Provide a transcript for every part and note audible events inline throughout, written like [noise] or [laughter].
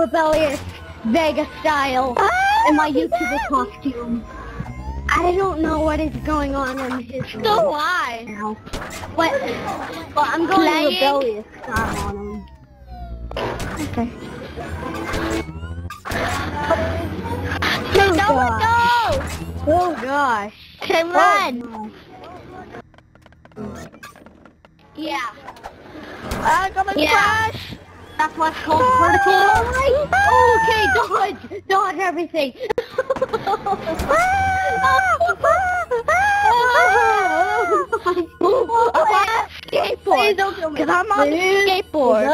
rebellious Vega style ah, in my YouTuber costume. I don't know what is going on in his So why? now. But, but I'm going Playing? rebellious style on him. Okay. Oh, No gosh. goes! Oh gosh. Okay, Oh, run! no. Yeah. I'm gonna Yeah. crash! That's what's called vertical. Oh, okay, dodge, oh dodge everything. Oh, skateboard! Please don't kill me. Cause I'm on Please. skateboard.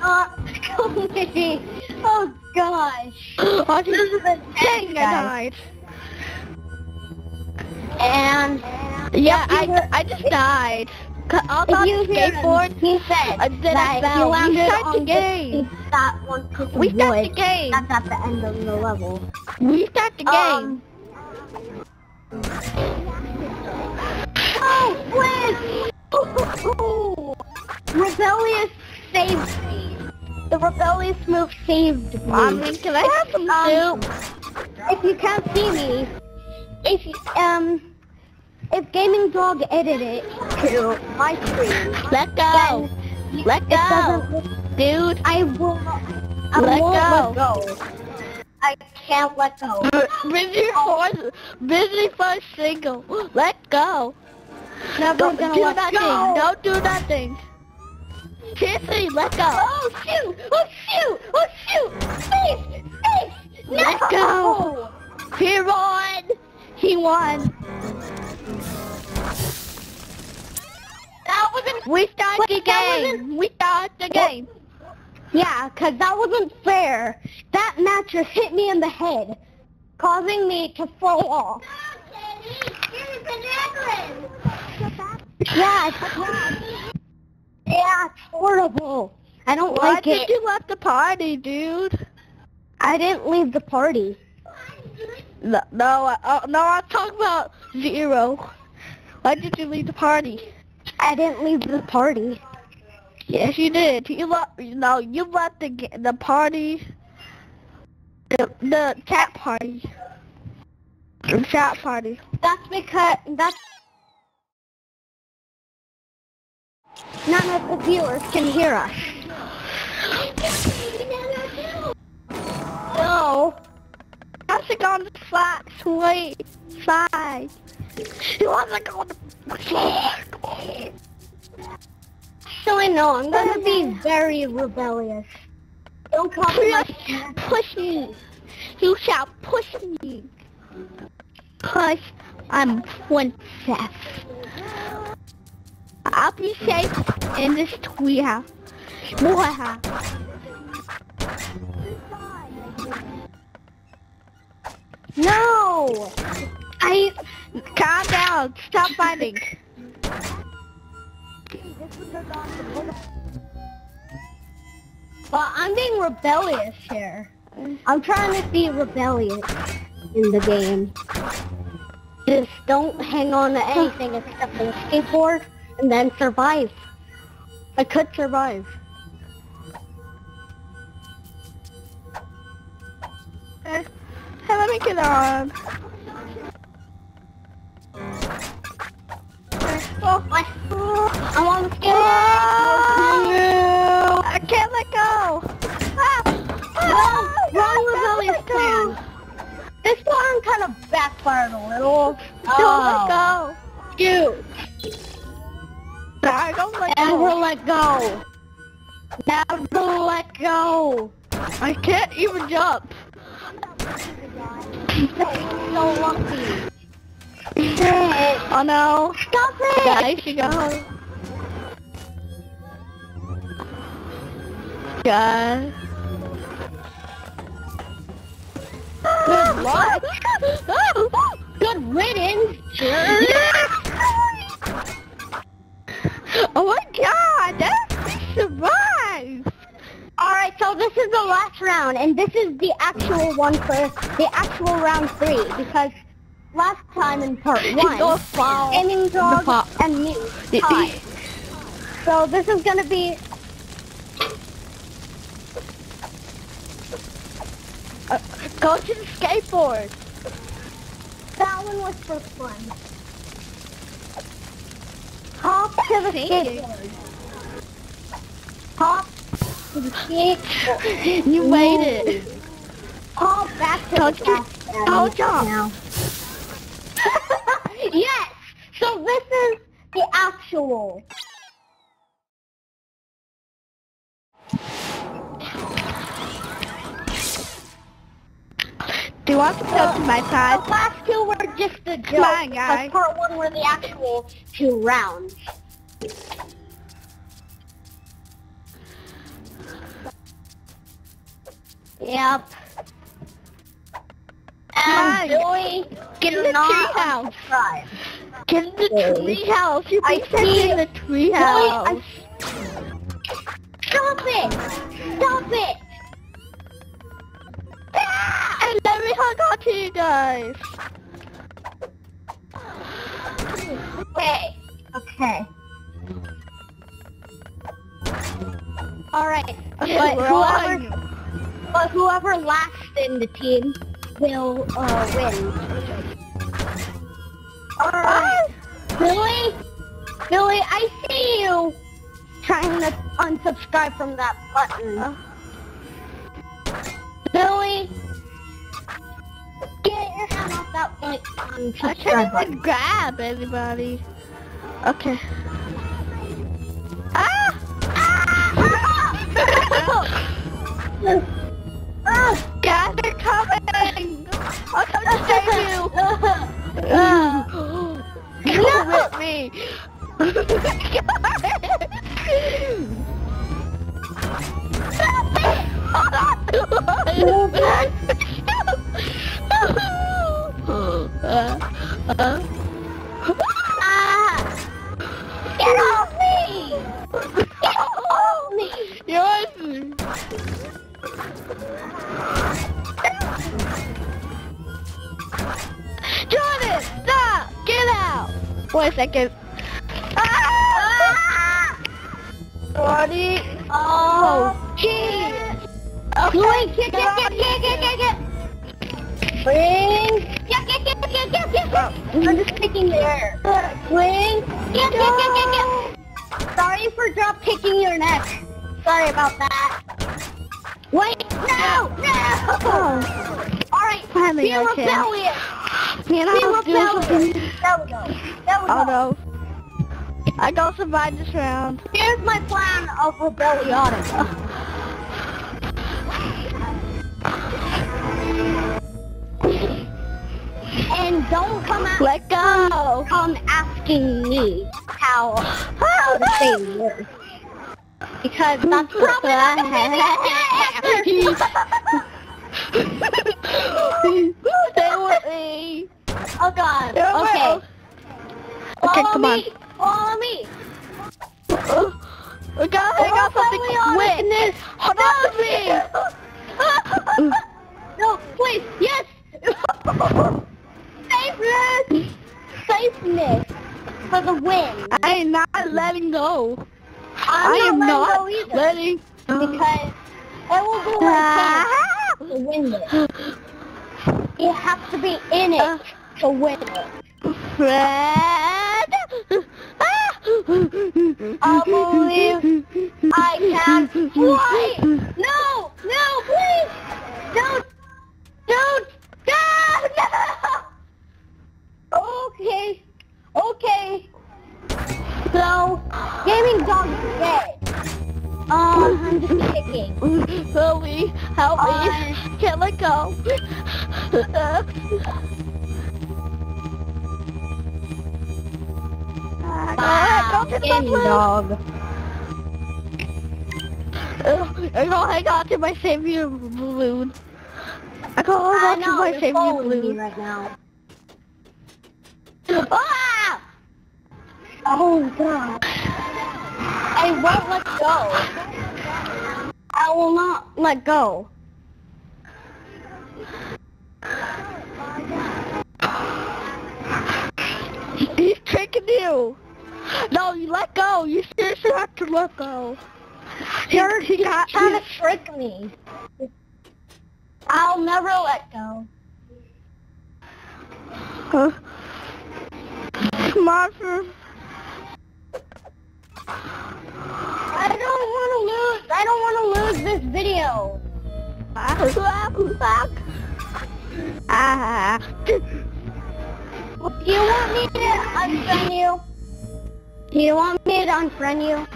Not kill me. Oh, oh gosh. I This is a Dang, I died. And Yeah, I, I just died. I if you skateboard. he said I did that you bell. We start the game. that one piece We start the game. That's at the end of the level. We start the game. Um, oh, Blitz! [laughs] Rebellious saved me. The rebellious move saved me. I mean, can I have some Um, soup? if you can't see me, if you, um, if Gaming Dawg edited it to my screen, Let go. Let go. Dude. I will. I Let won't go. let go. I can't let go. Busy oh. for busy for single. Let go. Never Don't gonna do let nothing. go. Don't do nothing. Seriously, let go. Oh shoot! Oh shoot! Oh shoot! Space! Space! No! Let go. He won. He won. We start the game. We start the game. Yeah, 'cause that wasn't fair. That mattress hit me in the head, causing me to fall off. Yeah, it's, yeah, it's horrible. I don't Why like it. Why did you let the party, dude? I didn't leave the party. No, no, I- uh, no. I'm talking about zero. Why did you leave the party? I didn't leave the party. Yes, you did. You let no, you let the the party, the the chat party, the chat party. That's because that's none of the viewers can hear us. No, I have to go on the flat sweet side. You want to go on the So I know I'm gonna be very rebellious. Don't me push, push me. You shall push me. Cause I'm princess. I'll be safe in this. Treehouse. No! I Calm down. Stop fighting. well, I'm being rebellious here. I'm trying to be rebellious in the game. Just don't hang on to anything except the skateboard and then survive. I could survive. Hey, let me get on. I'm on the skateboard. I can't let go. Ah, ah, Wrong, wrong don't rebellious plan. This one kind of backfired a little. Don't let go. Dude, I don't let never go. let go. Never let go. I can't even jump. so lucky. Oh no. Stop it! There she goes. Yeah. Good luck. Good riddance. oh my god, that survived. Alright, so this is the last round, and this is the actual one for the actual round three, because last time in part one, fall. Dog and me. So this is gonna be Uh, go to the skateboard. That one was for fun. Hop to the Thank you. skateboard. Hop to the skateboard. You it. Hop back to Don't the you- grass Daddy, jump. now. [laughs] yes! So this is the actual. You want to go to my The side? last two were just a joke. Come on, guys. Part one were the actual two rounds. Yep. And on. Joey, Get in the not treehouse. unsubscribe. Get in the tree house. You I see- in the tree house. Stop it! Stop it! Me hug on to you guys. Okay. Okay. Alright. [laughs] But whoever, but whoever last in the team will uh, win. Alright. Billy? Billy, I see you trying to unsubscribe from that button. Like I unsubscribe can't even grab anybody. Okay. Ah! Ah! Ah! [laughs] Guys are coming! [laughs] I'll come to save you! [laughs] Ah. Come with me! Ah! Get off me! Get off me! Yours! Jordan, stop! Get out! Wait a second. I'm just kicking the air. Swing! Get, get, get, get, get! Sorry for drop kicking your neck. Sorry about that. Wait, no, no! Alright, Finally, be okay. rebellious! Can Be I do rebellious! something? There we go. There we go. Oh no. I don't survive this round. Here's my plan of rebellionica. [laughs] Let go! come asking me how how to say words. Because that's probably not the Stay with me. Oh god. Okay. Okay, Follow come me. Follow me. [gasps] We gotta hang out something quick. Hold on to me. [laughs] no, please, yes! [laughs] Safeness! Safeness for the win. I am not letting go. I'm I am not not letting go letting Because it will be like to win it. You have to be in it uh. to win it. Fred. I believe I can fly! [laughs] Wow, Go to the gaming balloon. dog. I'm gonna hang on to my savior balloon. I'm gonna hang on to my savior balloon. right now. Ah! Oh god. I won't let go. I will not let go. He's tricking you. No, you let go. You seriously have to let go. You're he got trying to trick me. I'll never let go. Huh? Monster. I don't want to lose. I don't want to lose this video. Ah. Do you want me to unfriend you? Do you want me to unfriend you?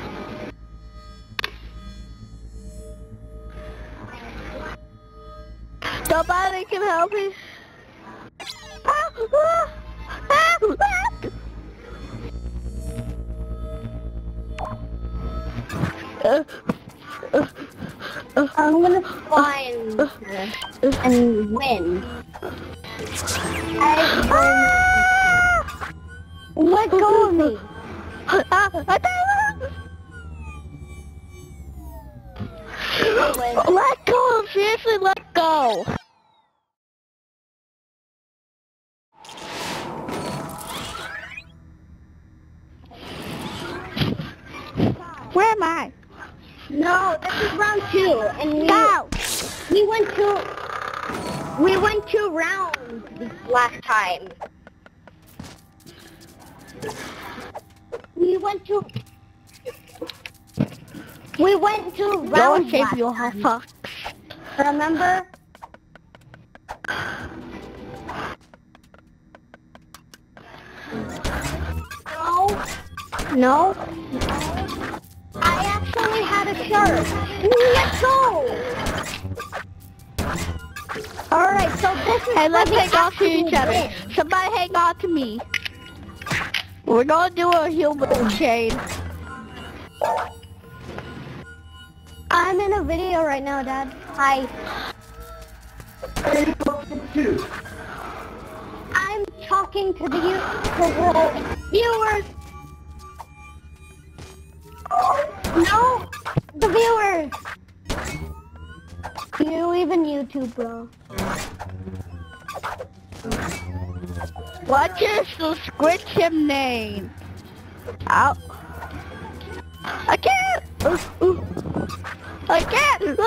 Nobody can help me. I'm gonna find and win. We went two rounds last time. We went to we went to and save last your time. Remember? No. No. I actually had a shirt. Let's go. Hey, let's hang on to each other. Somebody hang on to me. We're gonna do a human chain. I'm in a video right now, Dad. Hi. I'm talking to the, to the viewers. No, the viewers. You even YouTube, bro. What is the squishim name? Ow. I can't! I can't!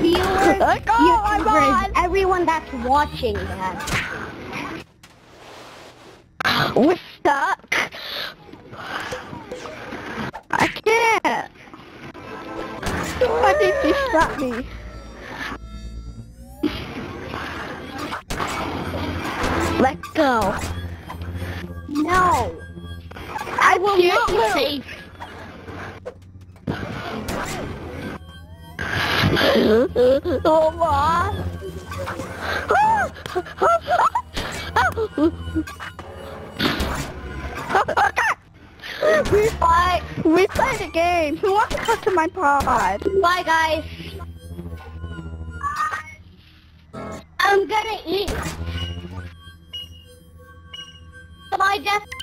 Viewers, Let go, YouTubers, on. everyone that's watching that. We're stuck. I can't. Why did you stop me? Let go. No, I will You're not lose. safe. [laughs] Oh, my. We fight. We play the game. Who wants to come to my pod? Bye, guys. I'm gonna eat. Bye, Jeff.